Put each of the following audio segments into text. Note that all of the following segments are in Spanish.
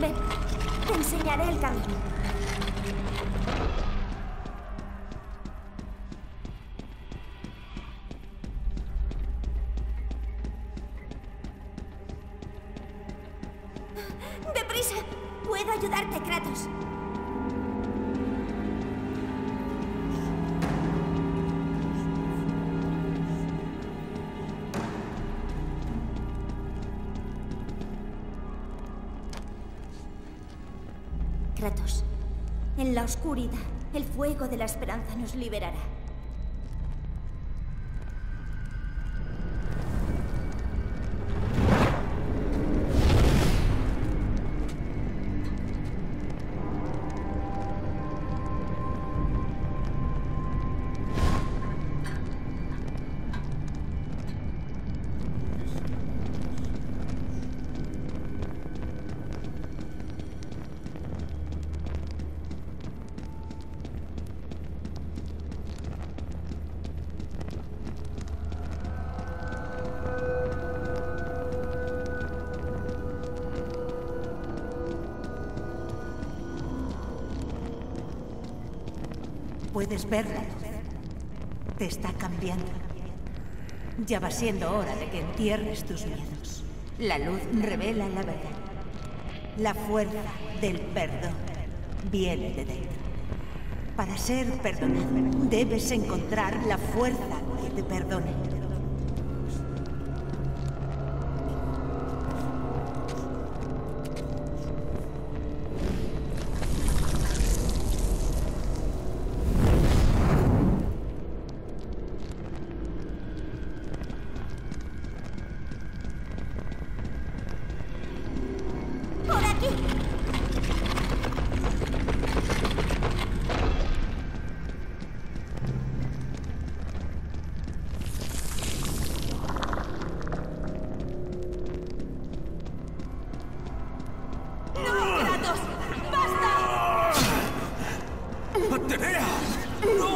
Ven, te enseñaré el camino. En la oscuridad, el fuego de la esperanza nos liberará. Puedes verla. Te está cambiando. Ya va siendo hora de que entierres tus miedos. La luz revela la verdad. La fuerza del perdón viene de dentro. Para ser perdonado, debes encontrar la fuerza que te perdone. ¡Por aquí! ¡No, Kratos! ¡Basta! ¡Atenea! ¡No!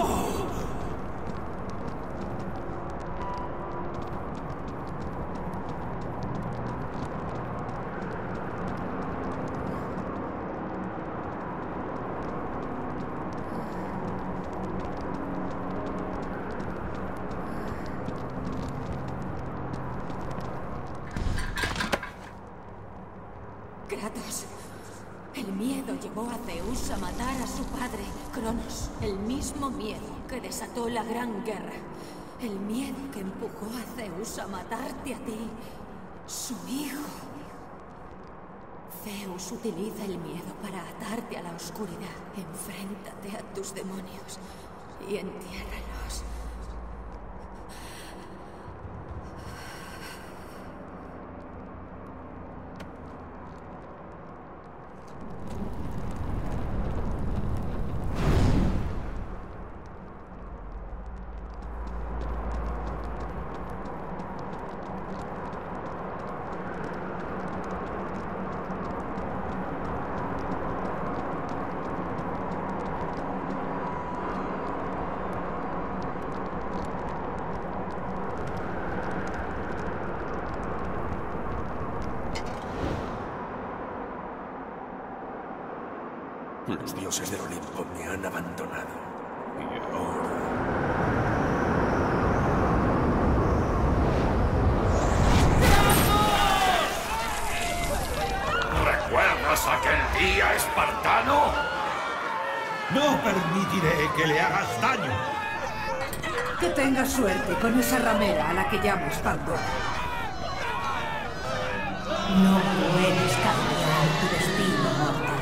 Kratos. El miedo llevó a Zeus a matar a su padre, Cronos. El mismo desató la gran guerra. El miedo que empujó a Zeus a matarte a ti, su hijo. Zeus utiliza el miedo para atarte a la oscuridad. Enfréntate a tus demonios y entiérralos. Los dioses del Olimpo me han abandonado. Y ahora... ¿Recuerdas aquel día, espartano? No permitiré que le hagas daño. Que tengas suerte con esa ramera a la que llamas Pandora. No puedes cambiar tu destino mortal.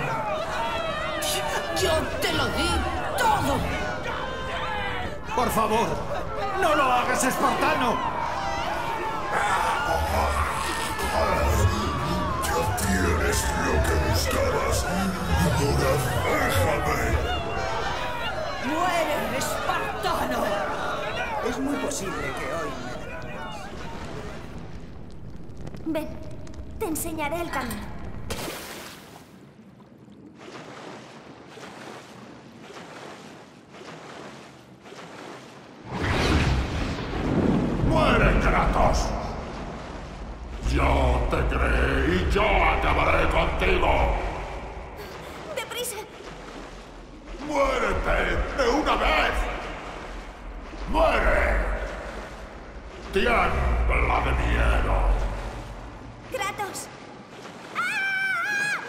Yo te lo di todo. Por favor, no lo hagas, espartano. Ya tienes lo que buscabas. Ahora déjame. ¡Muere, espartano! Es muy posible que hoy me Ven, te enseñaré el camino. ¡Muere, Kratos! Yo te creé y yo acabaré contigo. ¡Deprisa! ¡Muérete de una vez! ¡Muere! Tiembla de miedo. ¡Kratos! ¡Ah!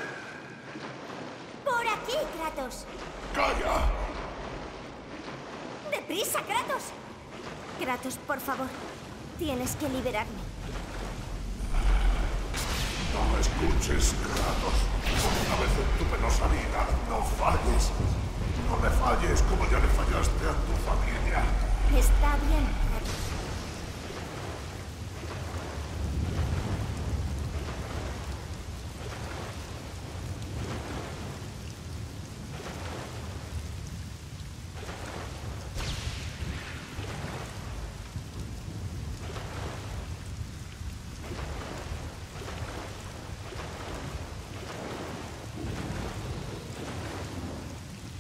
Por aquí, Kratos. ¡Calla! ¡Deprisa, Kratos! Kratos, por favor. Tienes que liberarme. No escuches, Kratos. Una vez en tu penosa vida, no falles. No me falles como ya le fallaste a tu familia. Está bien, Kratos.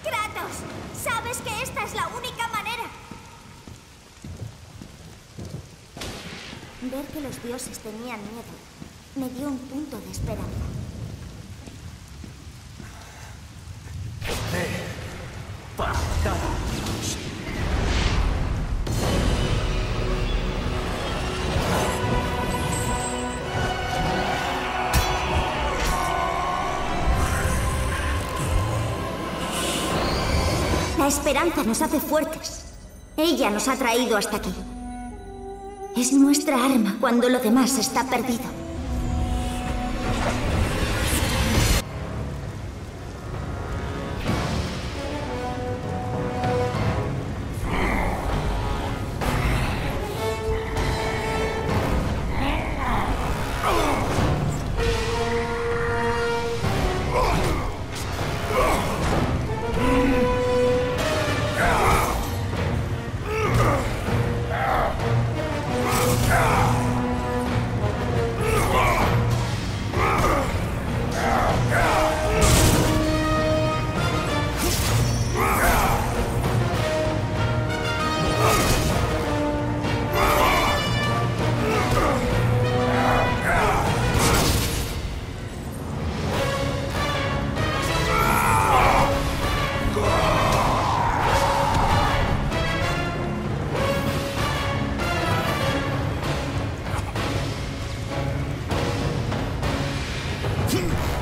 ¡Kratos! ¡Sabes que esta es la única manera! Ver que los dioses tenían miedo me dio un punto de esperanza. Esperanza nos hace fuertes. Ella nos ha traído hasta aquí. Es nuestra arma cuando lo demás está perdido. Hmm.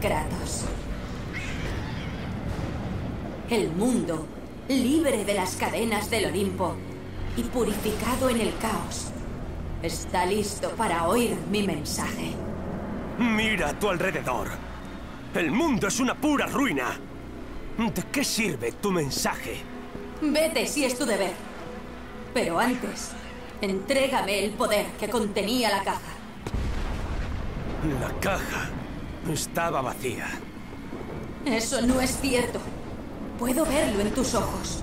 Kratos. El mundo, libre de las cadenas del Olimpo y purificado en el caos, está listo para oír mi mensaje. Mira a tu alrededor. El mundo es una pura ruina. ¿De qué sirve tu mensaje? Vete si es tu deber. Pero antes, entrégame el poder que contenía la caja. La caja estaba vacía. Eso no es cierto. Puedo verlo en tus ojos.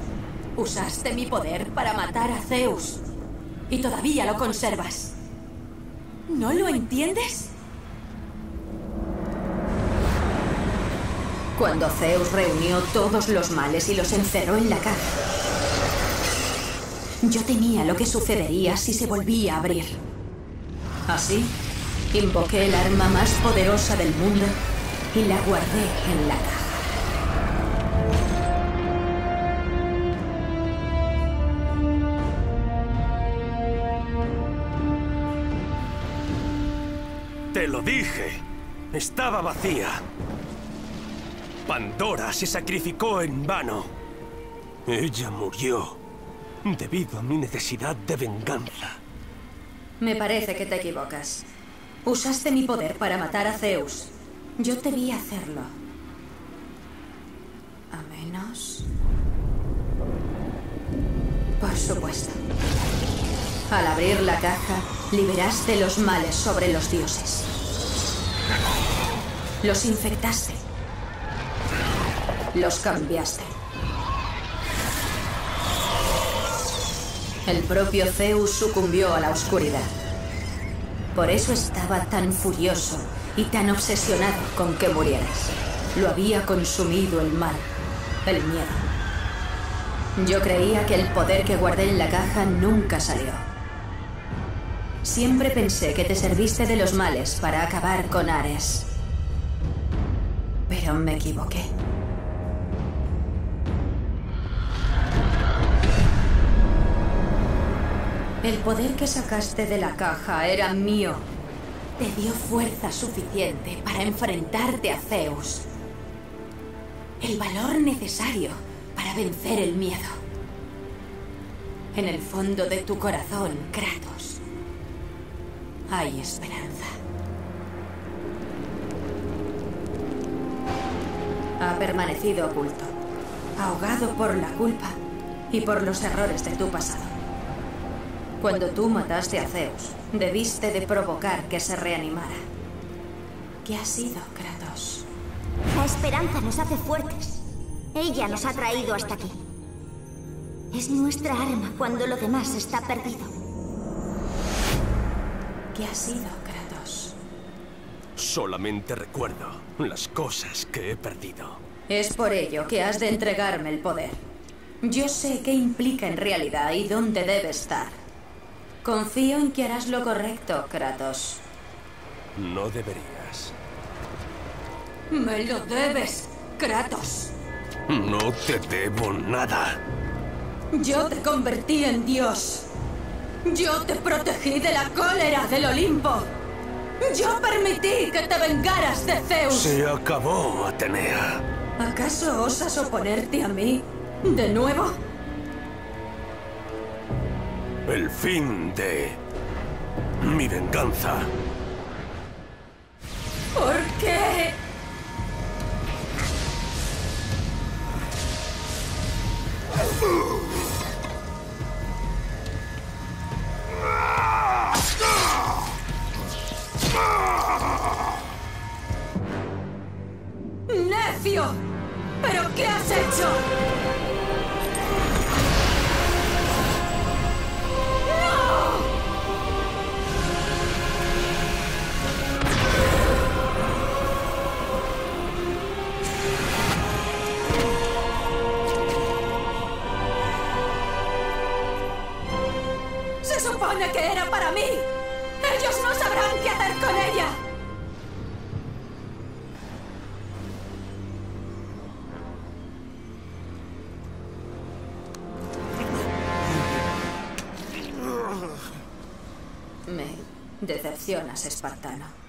Usaste mi poder para matar a Zeus. Y todavía lo conservas. ¿No lo entiendes? Cuando Zeus reunió todos los males y los encerró en la caja, yo temía lo que sucedería si se volvía a abrir. Así, invoqué el arma más poderosa del mundo y la guardé en la caja. Te lo dije. Estaba vacía. Pandora se sacrificó en vano. Ella murió debido a mi necesidad de venganza. Me parece que te equivocas. Usaste mi poder para matar a Zeus. Yo te vi hacerlo. A menos... Por supuesto. Al abrir la caja, liberaste los males sobre los dioses. Los infectaste. Los cambiaste. El propio Zeus sucumbió a la oscuridad. Por eso estaba tan furioso y tan obsesionado con que murieras. Lo había consumido el mal, el miedo. Yo creía que el poder que guardé en la caja nunca salió. Siempre pensé que te serviste de los males para acabar con Ares. Pero me equivoqué. El poder que sacaste de la caja era mío. Te dio fuerza suficiente para enfrentarte a Zeus. El valor necesario para vencer el miedo. En el fondo de tu corazón, Kratos, hay esperanza. Ha permanecido oculto, ahogado por la culpa y por los errores de tu pasado. Cuando tú mataste a Zeus, debiste de provocar que se reanimara. ¿Qué ha sido, Kratos? La esperanza nos hace fuertes. Ella nos ha traído hasta aquí. Es nuestra arma cuando lo demás está perdido. ¿Qué ha sido, Kratos? Solamente recuerdo las cosas que he perdido. Es por ello que has de entregarme el poder. Yo sé qué implica en realidad y dónde debe estar. Confío en que harás lo correcto, Kratos. No deberías. Me lo debes, Kratos. No te debo nada. Yo te convertí en Dios. Yo te protegí de la cólera del Olimpo. Yo permití que te vengaras de Zeus. Se acabó, Atenea. ¿Acaso osas oponerte a mí? ¿De nuevo? El fin de mi venganza. ¿Por qué? ¡Necio! ¿Pero qué has hecho? Decepcionas, espartano.